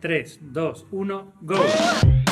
3, 2, 1, go.